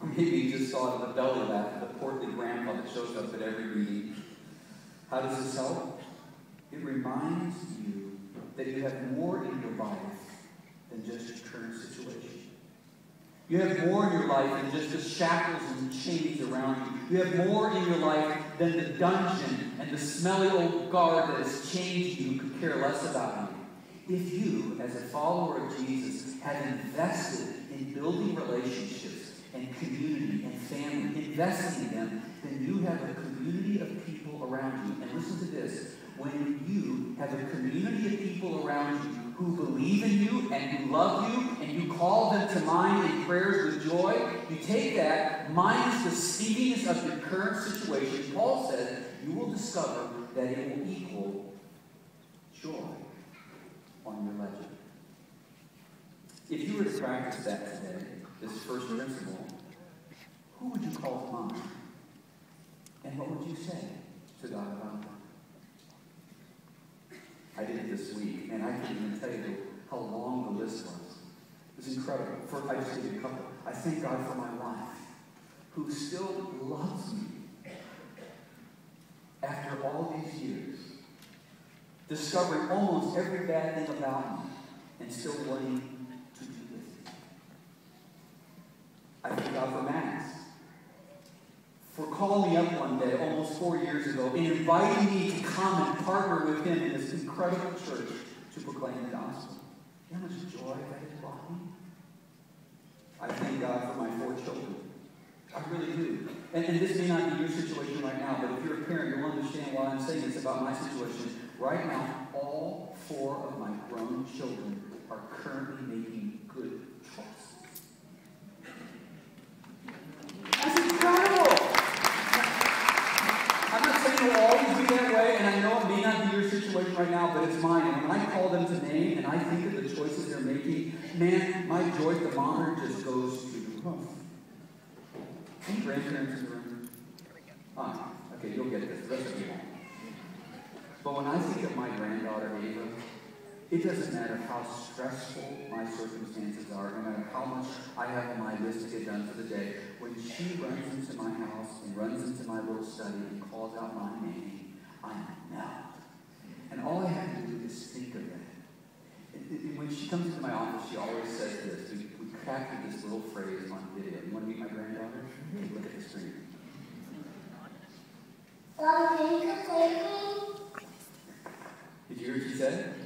Or maybe you just saw the belly laugh, the portly grandpa that shows up at every meeting. How does this help? It reminds you that you have more in your life than just your current situation. You have more in your life than just the shackles and chains around you. You have more in your life than the dungeon and the smelly old guard that has changed you could care less about you. If you, as a follower of Jesus, have invested in building relationships and community and family, investing in them, then you have a community of people around you. And listen to this when you have a community of people around you who believe in you and who love you and you call them to mind in prayers with joy, you take that minus the steepiness of your current situation. Paul says you will discover that it will equal joy on your ledger. If you were to practice that today, this first principle, who would you call mind? And what would you say to God about that? I did it this week, and I can't even tell you how long the list was. It was incredible. For, I just you a couple. I thank God for my wife, who still loves me after all these years, discovering almost every bad thing about me, and still wanting to do me. I thank God for Max, for calling me up one day almost four years ago and inviting me to come and partner with him in this incredible church to proclaim the gospel. You know how much joy that brought me? I thank God for my four children. I really do. And, and this may not be your situation right now, but if you're a parent, you'll understand why I'm saying this about my situation. Right now, all four of my grown children are currently making good choices. That's incredible! I'm not saying it'll always be that way, and I know it may not be your situation right now, but it's mine. And when I call them to name and I think of the choices they're making, man, my joy thermometer just goes through the roof. Any grandparents in the room? Ah, okay, you'll get this. The rest of you won't. But when I think of my granddaughter, Ava, it doesn't matter how stressful my circumstances are, no matter how much I have on my list to get done for the day. When she runs into my house and runs into my little study and calls out my name, I melt. And all I have to do is think of that. And when she comes into my office, she always says this. We, we captured this little phrase on video. You want to meet my granddaughter? Look at the screen. Did you hear what she said?